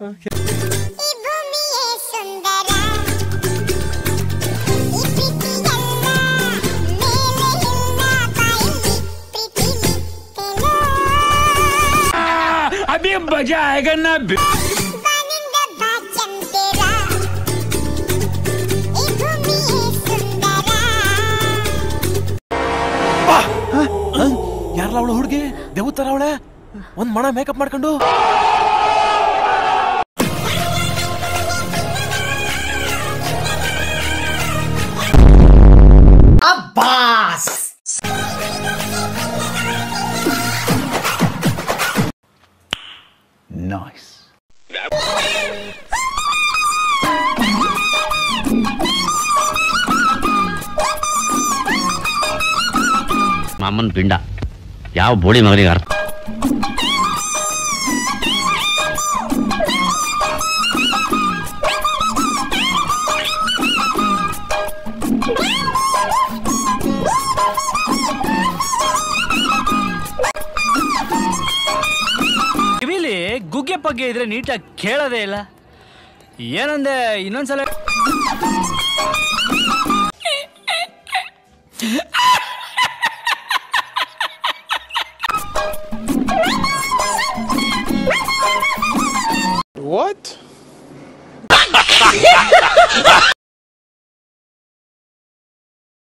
Okay अभी मजा आएगा ना ಯಾರಲ್ಲ ಅವಳು ಹುಡುಗಿ? ದೇವತರ ಅವಳೆ? ಒಂದ್ ಮಣ ಮೇಕಪ್ ಮಾಡ್ಕೊಂಡು? ಮಾಮನ್ ಪಿಂಡ. ಯಾವ ಬೋಳಿ ಮಗನಿಗೆ ಅರ್ಥ? ಗುಗ್ಗೆ ಪಗ್ಗೆ ಇದ್ರೆ ನೀಟಾಗಿ ಕೇಳೋದೇ ಇಲ್ಲ ಏನಂದೆ ಇನ್ನೊಂದ್ಸಲ What?